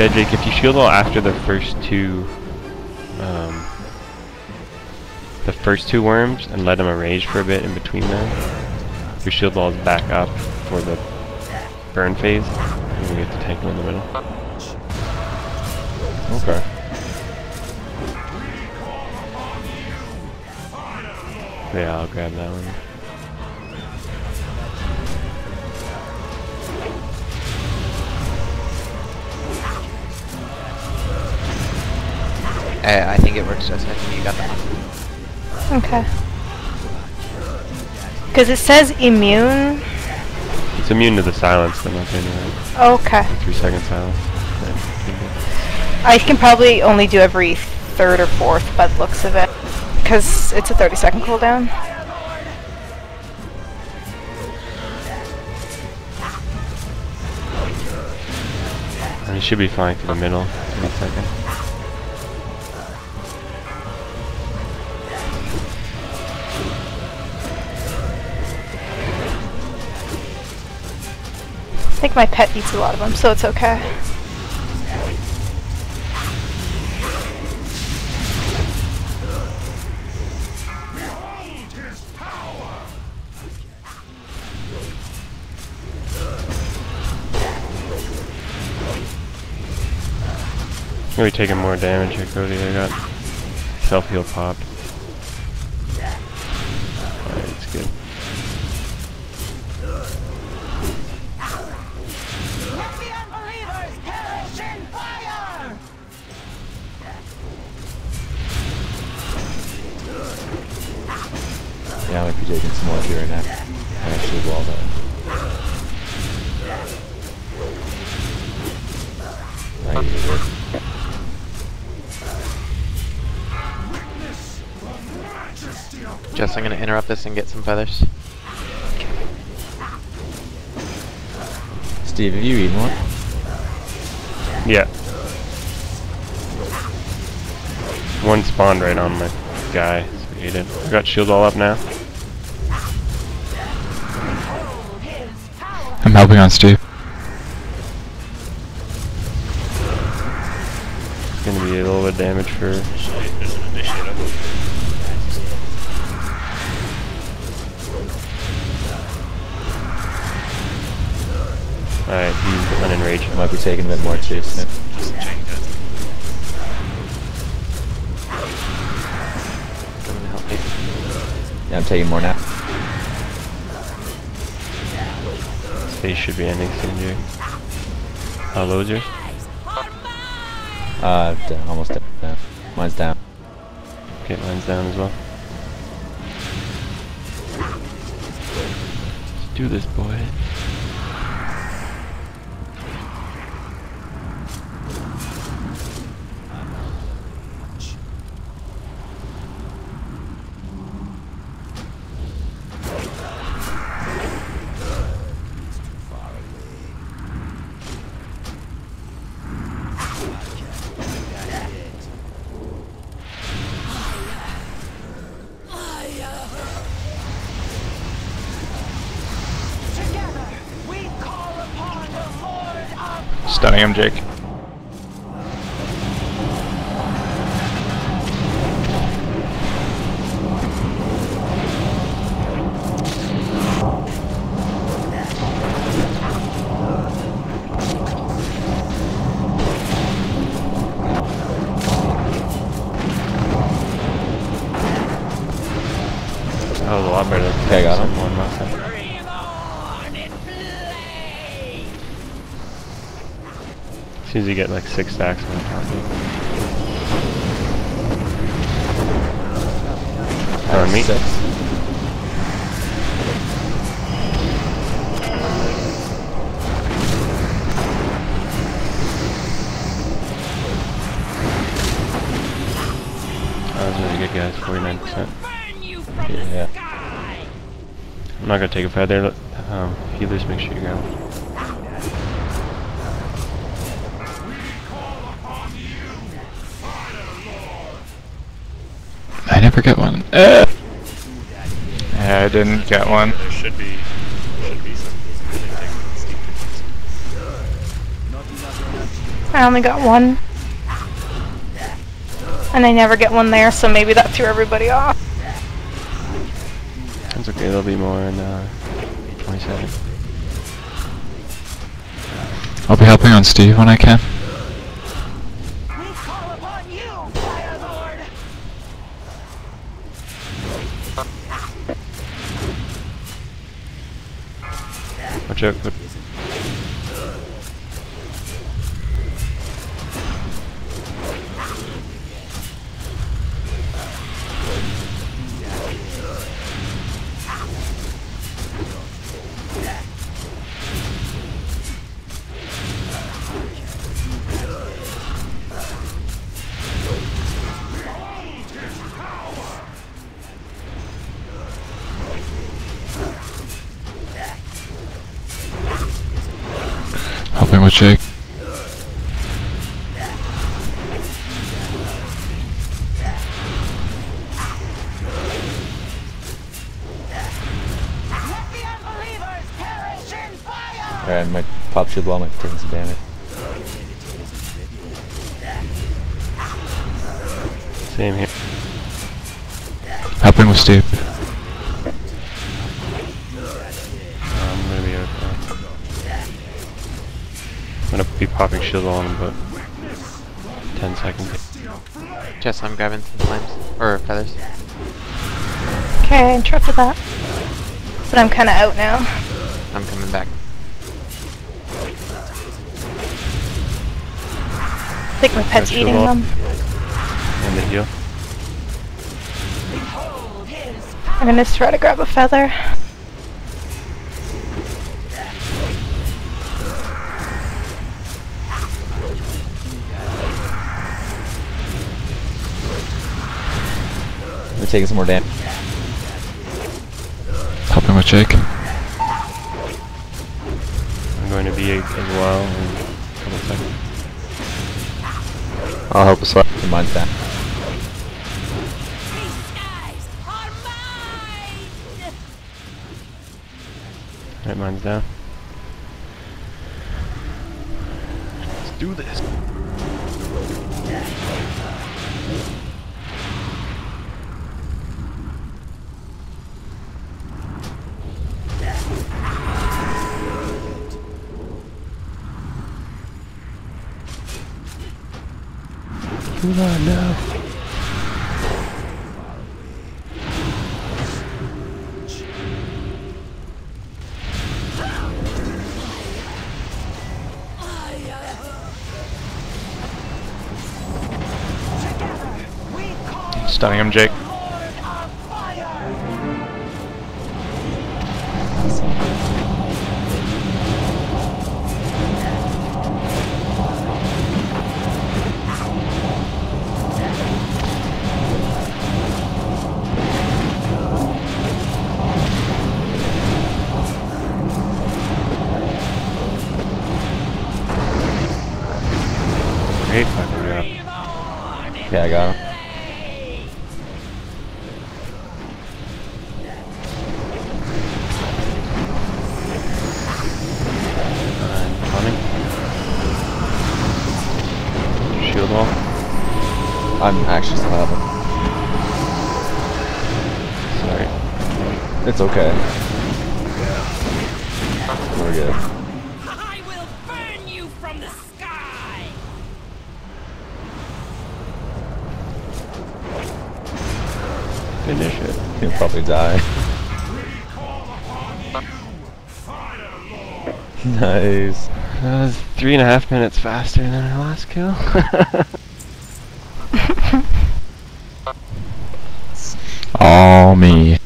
Yeah, Jake, if you shield wall after the first two, um, the first two worms and let them enrage for a bit in between them, your shield wall is back up for the burn phase, and you get to tank them in the middle. Okay. Yeah, I'll grab that one. Uh, I think it works, Jess. I think you got that one. Okay. Because it says immune. It's immune to the silence, then okay, anyway. Okay. Three second silence. Yeah, I can probably only do every third or fourth by the looks of it. Because it's a 30 second cooldown. And you should be fine to the middle in a second. I think my pet eats a lot of them, so it's okay. You're taking more damage here, Cody. I got self heal popped. I actually wall that. I need it. Jess, I'm gonna interrupt this and get some feathers. Steve, have you eaten one? Yeah. One spawned right on my guy, so he ate it. I got shield wall up now. I'm helping on Steve. It's gonna be a little bit of damage for Alright, he's unenraged. I might be taking a bit more too. So. Coming to help me. Yeah, I'm taking more now. Space should be ending soon, Jake. How low is yours? Uh, down, almost down. Mine's down. Okay, mine's down as well. Let's do this, boy. Stunning him, Jake. That was a lot better than Okay, I got him. Soon as you get like six stacks on top of it. On me? Six. That was really good, guys. 49%. Yeah. I'm not gonna take a feather. let- Um, healers, make sure you grab I never get one. Uh. Yeah, I didn't get one. There should be should be some. I only got one. And I never get one there, so maybe that threw everybody off. It's okay, there'll be more in uh, 27. I'll be helping on Steve when I can. Watch out. but- with Jake. Alright, my pop shield wall might take some damage. Same here. Helping with Steve. Be popping shield on him, but 10 seconds. Jess, I'm grabbing some flames. Or feathers. Okay, I interrupted that. But I'm kinda out now. I'm coming back. I think my pet's That's eating cool. them. And the heal. I'm gonna try to grab a feather. Taking some more damage. Helping with Jake. I'm going to be as well in a couple seconds. I'll help us out. Mine's down. Right, mine's down. Let's do this. Come on now. Stunning him, Jake. Yeah, I got him. Shield wall. I'm actually still him. Sorry. It's okay. We're good. Probably die. nice. That was three and a half minutes faster than our last kill. All me.